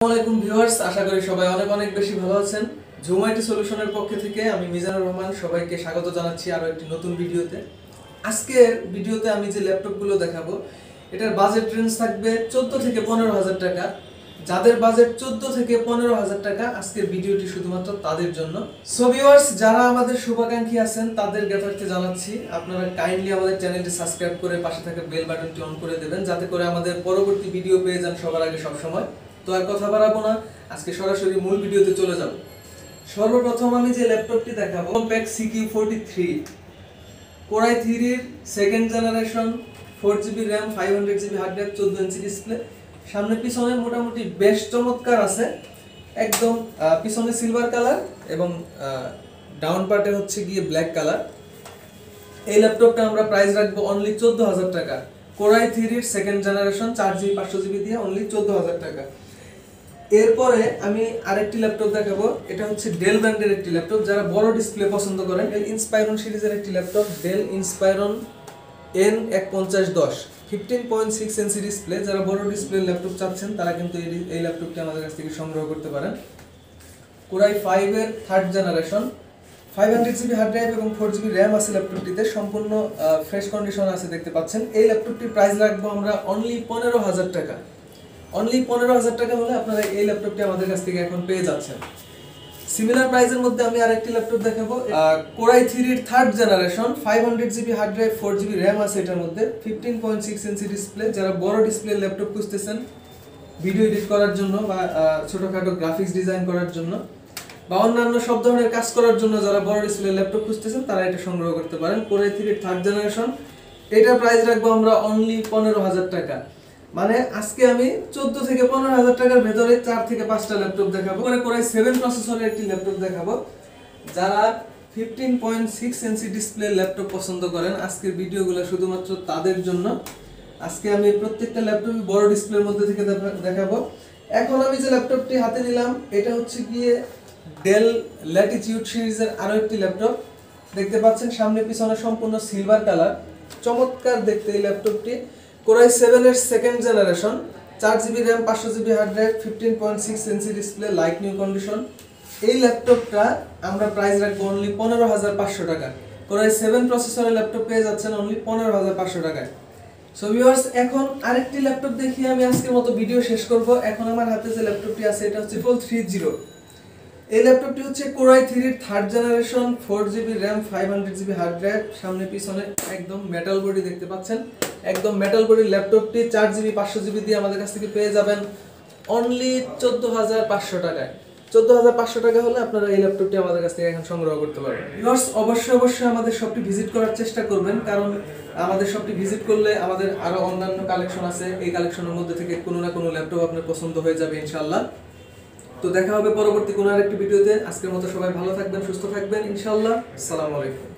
আসসালামাইকুম ভিউয়ার্স, আশা করি সবাই অনেক অনেক বেশি ভালো আছেন। জুমাইটি সলিউশনের পক্ষ থেকে আমি মিজানুর রহমান সবাইকে স্বাগত জানাচ্ছি আরও একটি নতুন ভিডিওতে। আজকের ভিডিওতে আমি যে ল্যাপটপগুলো দেখাবো, এটার বাজেট রেঞ্জ থাকবে থেকে পনেরো হাজার টাকা। যাদের বাজেট চোদ্দ থেকে পনেরো হাজার টাকা, আজকের ভিডিওটি শুধুমাত্র তাদের জন্য। সো ভিউয়ার্স যারা আমাদের শুভাকাঙ্ক্ষী আছেন, তাদের জ্ঞাতার্থে জানাচ্ছি, আপনারা কাইন্ডলি আমাদের চ্যানেলটি সাবস্ক্রাইব করে পাশে থাকা বেল বাটনটি অন করে দেবেন, যাতে করে আমাদের পরবর্তী ভিডিও পেয়ে যান সবার আগে সবসময়। তো আর কথা বাড়াবো না, আজকে সরাসরি মূল ভিডিওতে চলে যাব। সর্বপ্রথম আমি যে ল্যাপটপটি দেখাবো Compaq CQ forty three core i থ্রির second generation four GB RAM five hundred GB hard drive ইঞ্চি ডিসপ্লে সামনে পিছনে মোটামুটি বেশ চমৎকার আছে। একদম পিছনে সিলভার কালার এবং ডাউন পার্টে হচ্ছে গিয়ে ব্ল্যাক কালার এই ল্যাপটপটা আমরা প্রাইস রাখব অনলি চোদ্দ হাজার টাকা। কোরাই থ্রির সেকেন্ড জেনারেশন চার জিবি পাঁচশো জিবি দিয়ে অনলি চোদ্দ হাজার টাকা। এরপরে আমি আরেকটি ল্যাপটপ দেখাবো। এটা হচ্ছে ডেল ব্র্যান্ডের একটি ল্যাপটপ যারা বড় ডিসপ্লে পছন্দ করেন ডেল ইন্সপাইরন সিরিজের একটি ল্যাপটপ ডেল ইন্সপাইরন এন এক পঞ্চাশ দশ। ফিফটিন পয়েন্ট সিক্স এনসি ডিসপ্লে যারা বড় ডিসপ্লে ল্যাপটপ চাচ্ছেন, তারা কিন্তু এই এই ল্যাপটপটি আমাদের কাছ থেকে সংগ্রহ করতে পারেন। কোরাই ফাইভের third generation five hundred GB hard drive এবং ফোর জিবি র্যাম আছে ল্যাপটপটিতে সম্পূর্ণ ফ্রেশ কন্ডিশন আছে, দেখতে পাচ্ছেন। এই ল্যাপটপটির প্রাইস রাখব আমরা অনলি পনেরো হাজার টাকা। অনলি পনেরো হাজার টাকা হলে আপনারা এই ল্যাপটপটি আমাদের কাছ থেকে এখন পেয়ে যাচ্ছেন। সিমিলার প্রাইসের মধ্যে আমি আরেকটি ল্যাপটপ দেখাবো। কোরাই থ্রির third generation five hundred GB hard drive four GB RAM আছে এটার মধ্যে। ফিফটিন পয়েন্ট সিক্স ইঞ্চি ডিসপ্লে যারা বড় ডিসপ্লে ল্যাপটপ খুঁজতেছেন ভিডিও এডিট করার জন্য বা ছোটখাটো গ্রাফিক্স ডিজাইন করার জন্য, বা অন্যান্য সব ধরনের কাজ করার জন্য যারা বড় ডিসপ্লে ল্যাপটপ খুঁজতেছেন, তারা এটা সংগ্রহ করতে পারেন। কোরাই থ্রির থার্ড জেনারেশন এটার প্রাইস রাখব আমরা অনলি পনেরো হাজার টাকা। মানে আজকে আমি চোদ্দ থেকে পনেরো হাজার টাকার ভেতরে চার থেকে পাঁচটা ল্যাপটপ দেখাবো। মানে কোরাই সেভেন প্রসেসরের একটি ল্যাপটপ দেখাবো। যারা ফিফটিন পয়েন্ট সিক্স এনসি ডিসপ্লে ল্যাপটপ পছন্দ করেন, আজকের ভিডিওগুলো শুধুমাত্র তাদের জন্য। আজকে আমি প্রত্যেকটা ল্যাপটপই বড় ডিসপ্লের মধ্যে থেকে দেখাবো। এখন আমি যে ল্যাপটপটি হাতে নিলাম, এটা হচ্ছে গিয়ে ডেল ল্যাটিটিউড সিরিজের আরও একটি ল্যাপটপ। দেখতে পাচ্ছেন সামনে পিছনে সম্পূর্ণ সিলভার কালার চমৎকার দেখতে এই ল্যাপটপটি। কোরাই সেভেনের সেকেন্ড জেনারেশন চার জিবি র্যাম পাঁচশো GB hard drive fifteen point six ইঞ্চি ডিসপ্লে লাইট নিউ কন্ডিশন এই ল্যাপটপটা আমরা প্রাইস রাখব অনলি পনেরো হাজার পাঁচশো টাকা। কোরাই সেভেন প্রসেসরের ল্যাপটপ পেয়ে যাচ্ছেন অনলি পনেরো হাজার পাঁচশো টাকায়। সো ভিউয়ার্স এখন আরেকটি ল্যাপটপ দেখিয়ে আমি আজকের মতো ভিডিও শেষ করব। এখন আমার হাতে যে ল্যাপটপটি আছে, এটা হচ্ছে ফোল থ্রি জিরো এই ল্যাপটপটি হচ্ছে কোরাই থ্রির third generation four GB RAM five hundred GB hard drive সামনে, পিছনে একদম মেটাল বডি দেখতে পাচ্ছেন। একদম মেটাল বডির ল্যাপটপটি চার জিবি পাঁচশো জিবি দিয়ে আমাদের কাছ থেকে পেয়ে যাবেন অনলি চোদ্দ হাজার পাঁচশো টাকায়। চোদ্দ হাজার পাঁচশো টাকা হলে আপনারা এই ল্যাপটপটি আমাদের কাছ থেকে এখন সংগ্রহ করতে পারবেন। ভিউয়ার্স অবশ্যই অবশ্যই আমাদের শপটি ভিজিট করার চেষ্টা করবেন, কারণ আমাদের শপটি ভিজিট করলে আমাদের আরও অন্যান্য কালেকশন আছে। এই কালেকশনের মধ্যে থেকে কোনো না কোনো ল্যাপটপ আপনার পছন্দ হয়ে যাবে ইনশাল্লাহ তো দেখা হবে পরবর্তী কোনো আরেকটি ভিডিওতে। আজকের মতো সবাই ভালো থাকবেন, সুস্থ থাকবেন। ইনশাল্লাহ আসসালামু আলাইকুম।